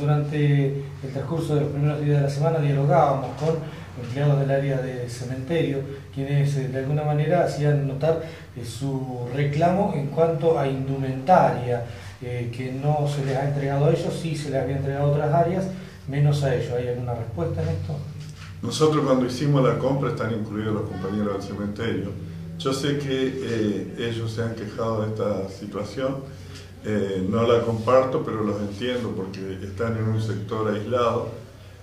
Durante el transcurso de los primeros días de la semana dialogábamos con empleados del área de cementerio, quienes eh, de alguna manera hacían notar eh, su reclamo en cuanto a indumentaria, eh, que no se les ha entregado a ellos, sí se les había entregado a otras áreas, menos a ellos. ¿Hay alguna respuesta en esto? Nosotros cuando hicimos la compra están incluidos los compañeros del cementerio. Yo sé que ellos se han quejado de esta situación eh, no la comparto, pero los entiendo porque están en un sector aislado.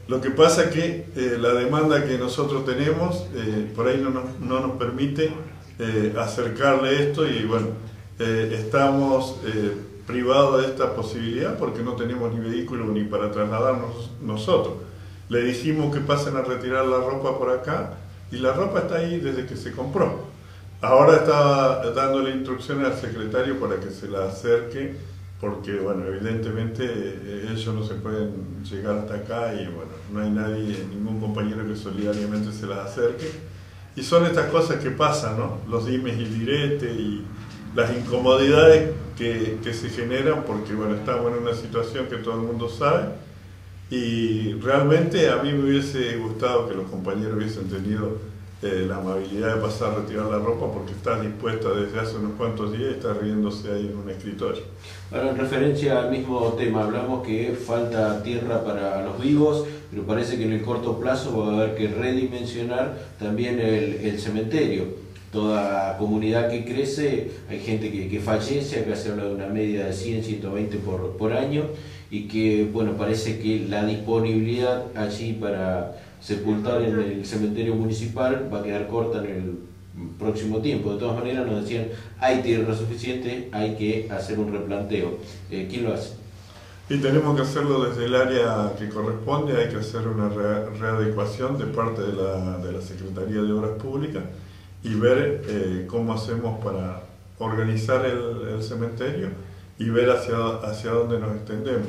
Lo que pasa es que eh, la demanda que nosotros tenemos eh, por ahí no nos, no nos permite acercarle esto y bueno, estamos privados de esta posibilidad porque no tenemos ni vehículo ni para trasladarnos nosotros. Le dijimos que pasen a retirar la ropa por acá y la ropa está ahí desde que se compró. Ahora está dándole instrucciones al secretario para que se la acerque, porque, bueno, evidentemente eh, ellos no se pueden llegar hasta acá y, bueno, no hay nadie, ningún compañero que solidariamente se la acerque. Y son estas cosas que pasan, ¿no? Los dimes y diretes y las incomodidades que, que se generan porque, bueno, estamos en una situación que todo el mundo sabe y realmente a mí me hubiese gustado que los compañeros hubiesen tenido eh, la amabilidad de pasar a retirar la ropa porque está dispuesta desde hace unos cuantos días y está riéndose ahí en un escritorio. Bueno, en referencia al mismo tema, hablamos que falta tierra para los vivos, pero parece que en el corto plazo va a haber que redimensionar también el, cementerio. Toda comunidad que crece, hay gente que, que, fallece, acá se habla de una media de 100, 120 por, por año, y que, bueno, parece que la disponibilidad allí para sepultar en el cementerio municipal va a quedar corta en el próximo tiempo. De todas maneras nos decían, hay tierra suficiente, hay que hacer un replanteo. Eh, ¿Quién lo hace? Y tenemos que hacerlo desde el área que corresponde, hay que hacer una readecuación de parte de la, de la Secretaría de Obras Públicas y ver eh, cómo hacemos para organizar el, cementerio y ver hacia, hacia dónde nos extendemos.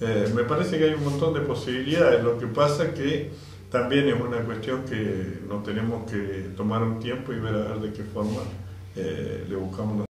Eh, me parece que hay un montón de posibilidades, lo que pasa es que también es una cuestión que nos tenemos que tomar un tiempo y ver a ver de qué forma eh, le buscamos